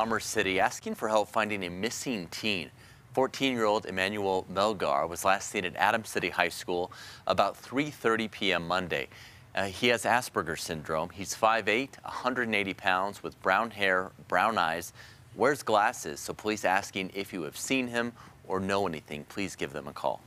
Commerce City asking for help finding a missing teen. 14-year-old Emmanuel Melgar was last seen at Adams City High School about 3.30 p.m. Monday. Uh, he has Asperger's syndrome. He's 5'8", 180 pounds with brown hair, brown eyes, wears glasses. So police asking if you have seen him or know anything, please give them a call.